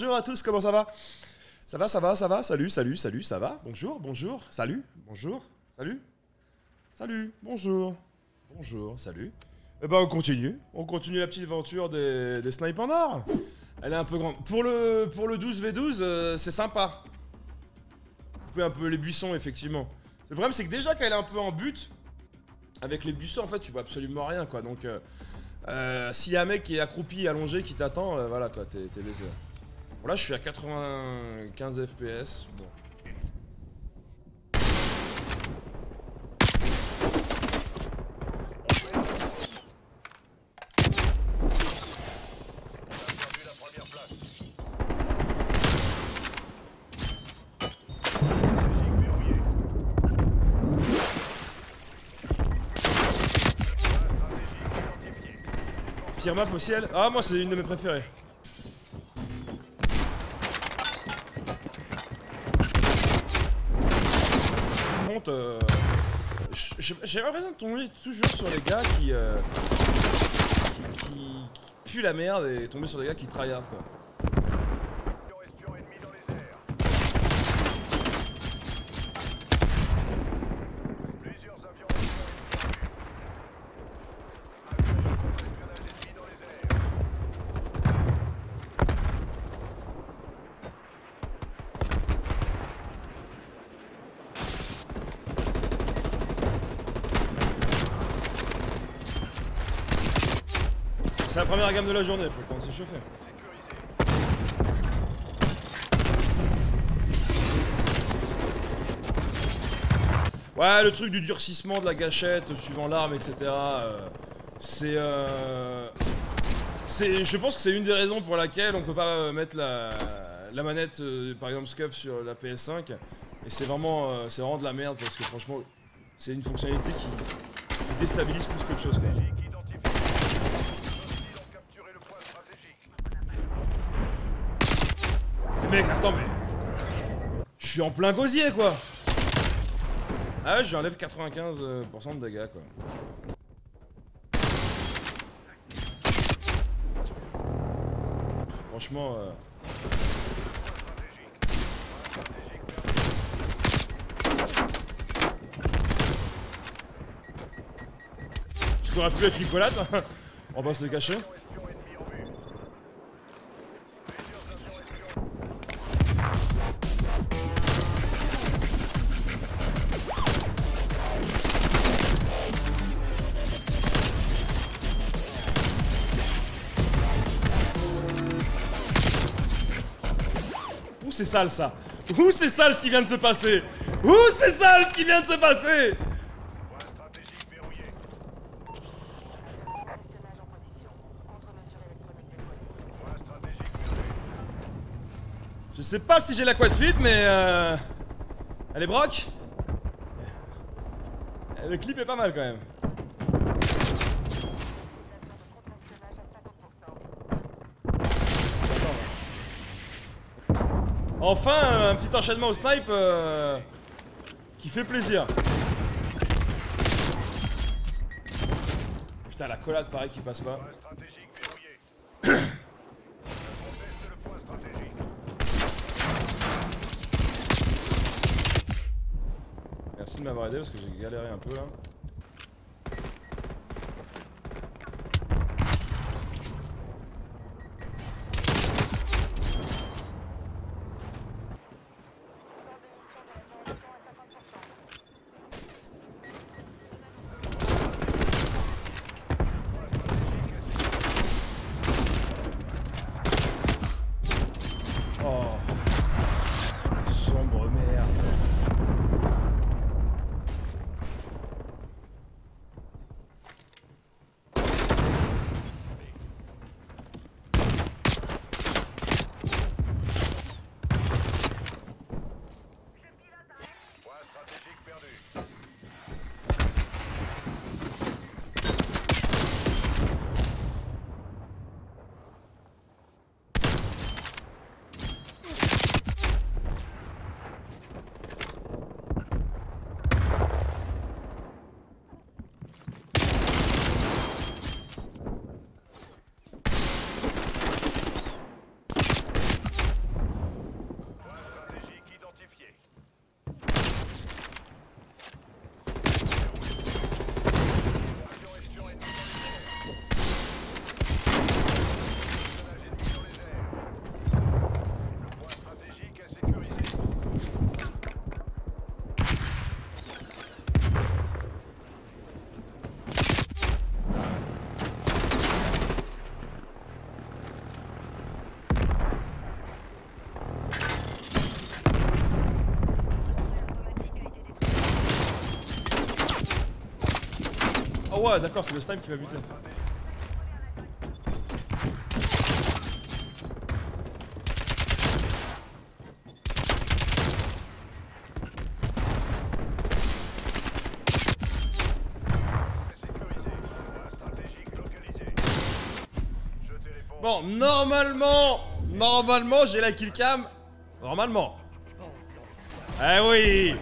Bonjour à tous, comment ça va? Ça va, ça va, ça va? Salut, salut, salut, ça va? Bonjour, bonjour, salut, bonjour, salut, salut, bonjour, bonjour, salut. Eh ben on continue, on continue la petite aventure des, des snipes en or. Elle est un peu grande. Pour le, pour le 12v12, euh, c'est sympa. Couper un peu les buissons, effectivement. Le problème, c'est que déjà, quand elle est un peu en but, avec les buissons, en fait, tu vois absolument rien, quoi. Donc, euh, euh, s'il y a un mec qui est accroupi, allongé, qui t'attend, euh, voilà, quoi, t'es baisé. Bon, là, je suis à 95 FPS. Bon. Pire map au ciel. Ah, moi, c'est une de mes préférées. Euh, j'ai l'impression de tomber toujours sur les gars qui, euh, qui puent la merde et tomber sur des gars qui tryhard quoi. C'est la première gamme de la journée, faut le temps de s'échauffer. Sécurisé. Ouais, le truc du durcissement de la gâchette suivant l'arme, etc. euh, c'est. Euh. Je pense que c'est une des raisons pour laquelle on peut pas euh, mettre la, manette, euh, par exemple Scuff, sur la PS5. Et c'est vraiment, vraiment de la merde parce que franchement, c'est une fonctionnalité qui, déstabilise plus qu'autre chose. Mec, attends, mais. Je suis en plein gosier quoi! Ah ouais, je enlève 95% de dégâts quoi. Franchement. euh, qui aurait pu être une collade, on va se le cacher. Sale ça! Ouh, c'est sale ce qui vient de se passer! Ouh, c'est sale ce qui vient de se passer! Je sais pas si j'ai la quad fit, mais euh... Elle est broc Le clip est pas mal quand même. Enfin, un petit enchaînement au snipe euh, qui fait plaisir. Putain, la collade pareil qui passe pas. Merci de m'avoir aidé parce que j'ai galéré un peu là. Ouais, d'accord, c'est le snipe qui te réponds. Bon, normalement, normalement, j'ai la kill cam. Normalement. Eh oui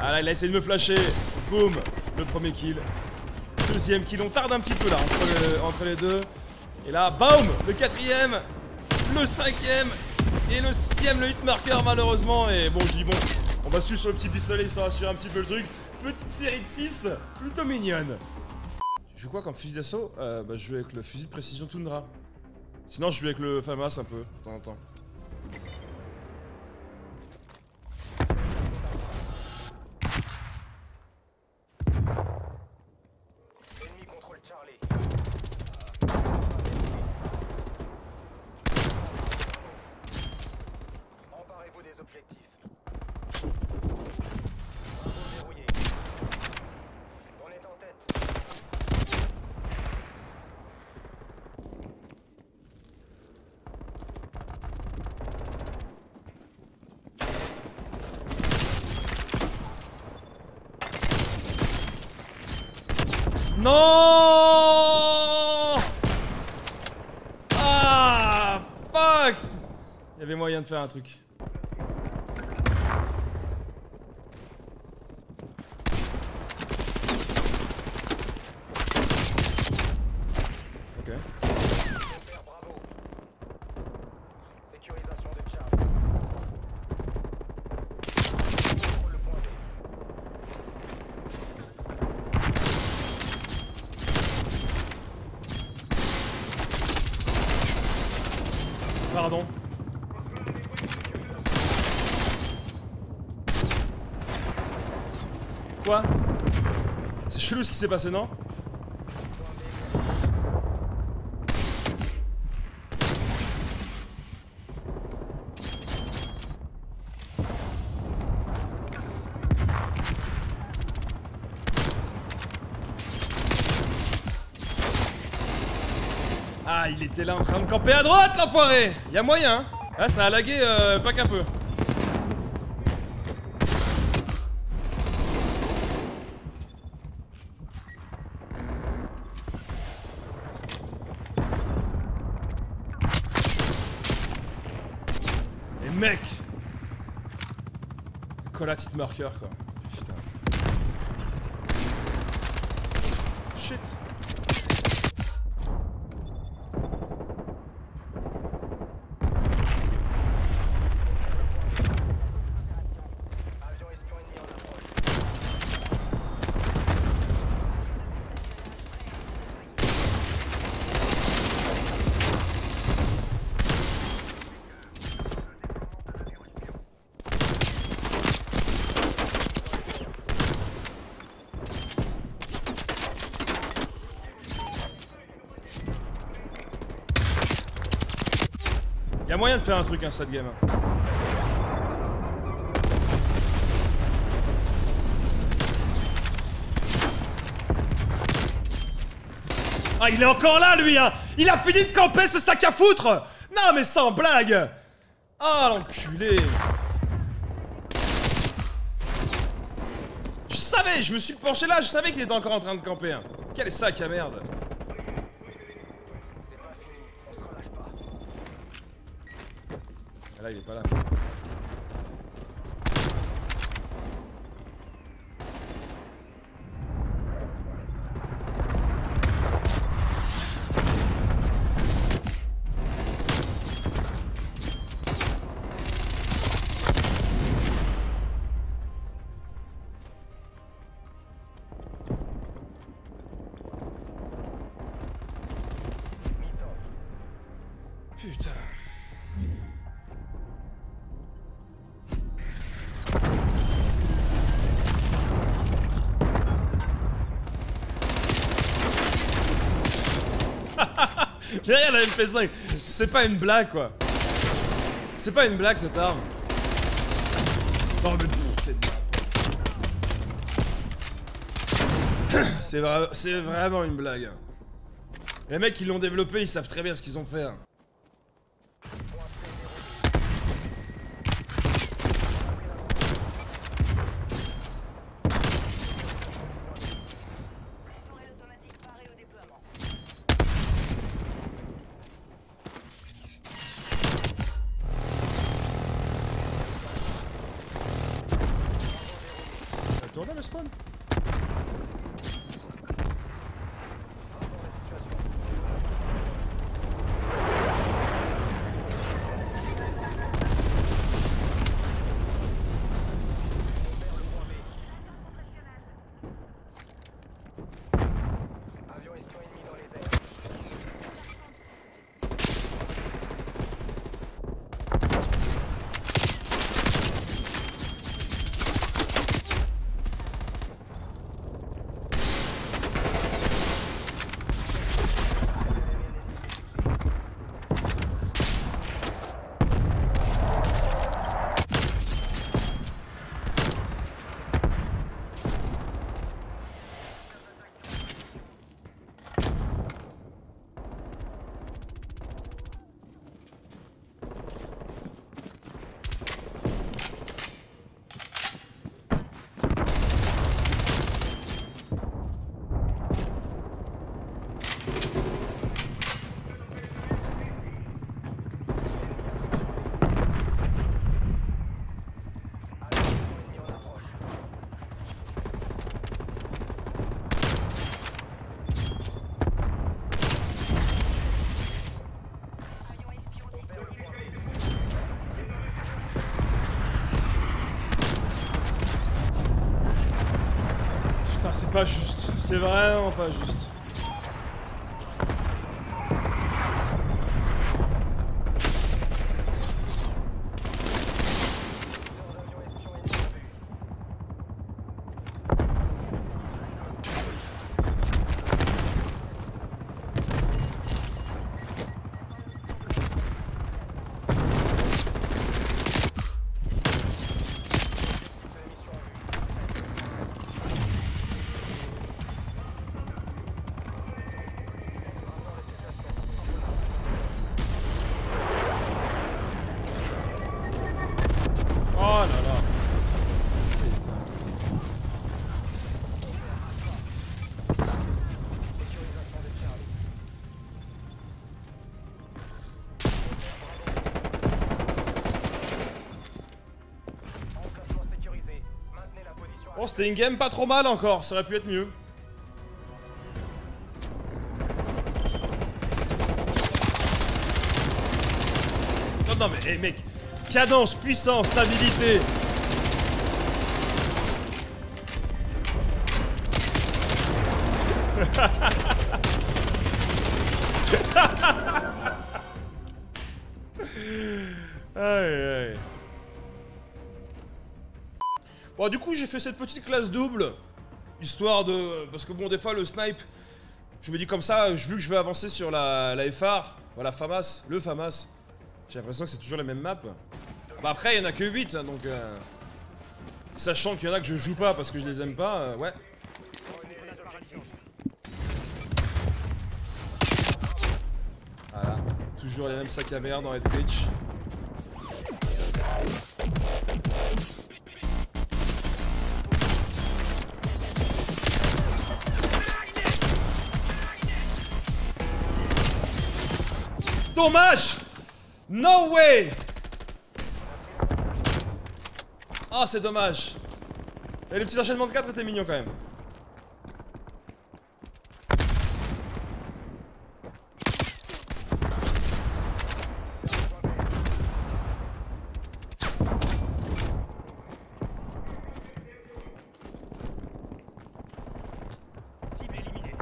Ah là, il a essayé de me flasher. Boum, le premier kill. Deuxième kill, on tarde un petit peu là, entre, le- entre les deux. Et là, boum, le quatrième, le cinquième, et le sixième, le hit marker malheureusement. Et bon, je dis bon, on va suivre sur le petit pistolet, ça rassure un petit peu le truc. Petite série de 6, plutôt mignonne. Tu joues quoi comme fusil d'assaut? Euh, bah, Je joue avec le fusil de précision Tundra. Sinon, je joue avec le FAMAS un peu, de temps en temps. Ennemi contrôle Charlie. Emparez-vous des objectifs. Verrouillé. On est en tête. Non Ah Il y avait moyen de faire un truc. Ce qui s'est passé, non Ah, il était là en train de camper à droite, l'enfoiré Y'a moyen, hein Ah, ça a lagué, euh, pas qu'un peu. Et mec Marker, quoi. Putain. Shit Y'a moyen de faire un truc, hein, cette game. Ah, il est encore là, lui, hein Il a fini de camper ce sac à foutre Non, mais sans blague Ah, l'enculé Je savais, je me suis penché là, je savais qu'il était encore en train de camper. hein. Quel sac à merde Il est pas là. Derrière la MP5, c'est pas une blague quoi. C'est pas une blague cette arme. C'est vraiment une blague. Les mecs qui l'ont développé, ils savent très bien ce qu'ils ont fait. Pas juste. C'est vraiment pas juste. Bon, c'était une game pas trop mal encore. Ça aurait pu être mieux. Non, mais hey, mec. Cadence, puissance, stabilité. Du coup, j'ai fait cette petite classe double. Histoire de. Parce que bon, des fois, le snipe. Je me dis comme ça, vu que je vais avancer sur la, la FR, voilà, FAMAS, le FAMAS. J'ai l'impression que c'est toujours les mêmes maps. Bah après, il y en a que 8, hein, donc. euh, sachant qu'il y en a que je joue pas parce que je les aime pas, euh, ouais. Les. Voilà. Toujours les mêmes sacs à merde dans Red Glitch. Dommage No way Ah, c'est dommage. Et les petits enchaînements de 4 étaient mignons quand même. Cible éliminée.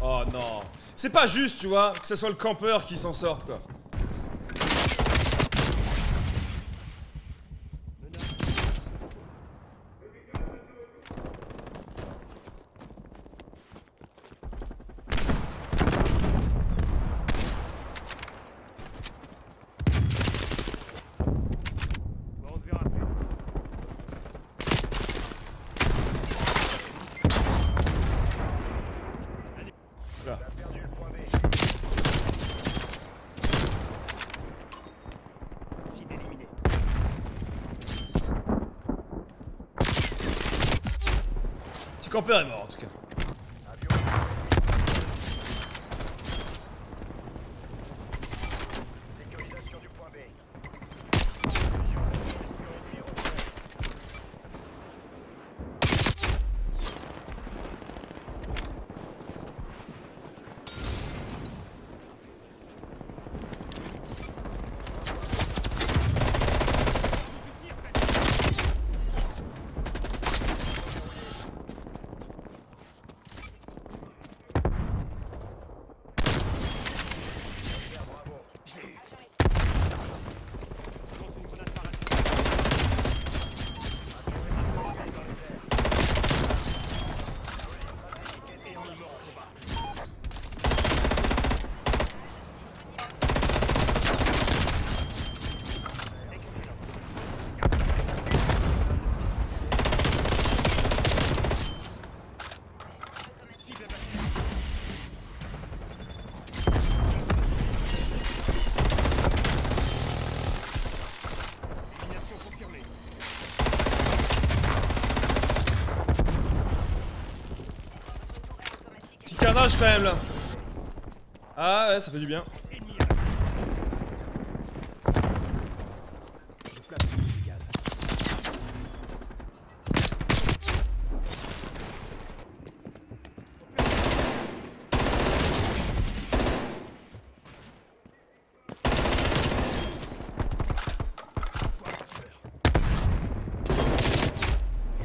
Oh non. C'est pas juste, tu vois, que ce soit le campeur qui s'en sorte, quoi. Campeur Quand même. Ah ouais, ça fait du bien.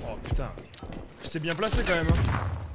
Oh putain. J'étais bien placé quand même. hein.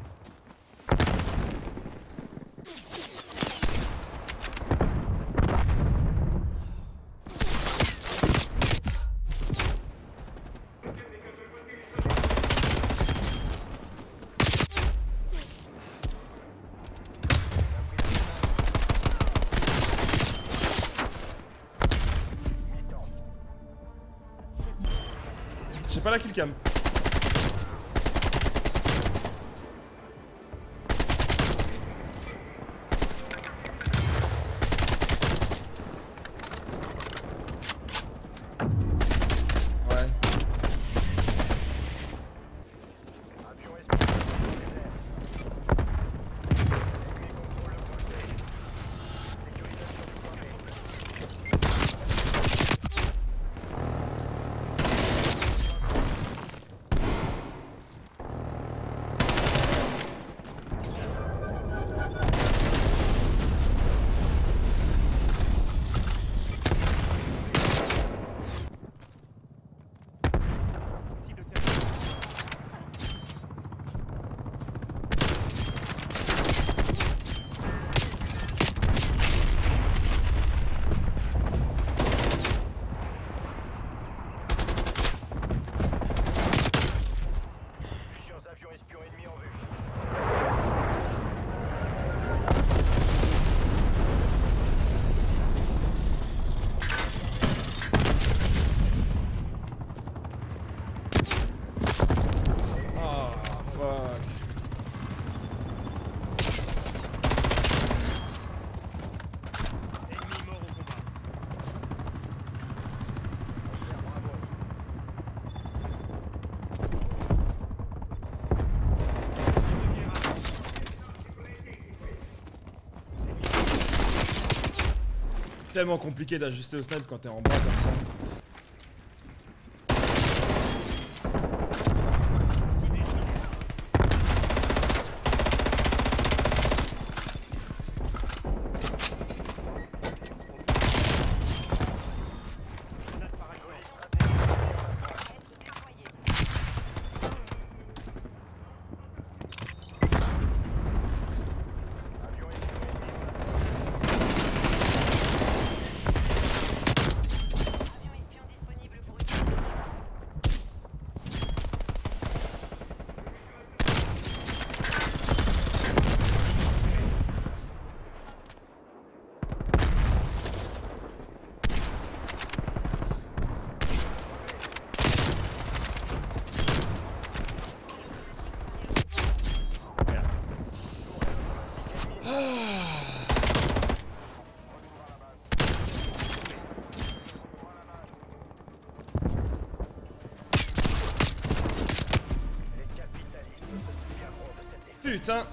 Tellement compliqué d'ajuster au snipe quand t'es en bas comme ça. Putain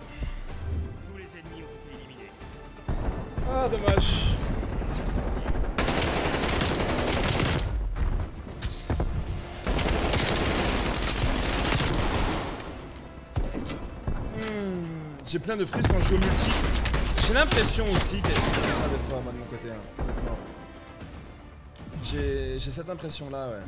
Tous les ennemis ont été éliminés. Ah, dommage. Hmm, J'ai plein de frises quand je joue au multi. J'ai l'impression aussi que... ça des fois, moi, de mon côté. hein, j'ai cette impression-là, ouais.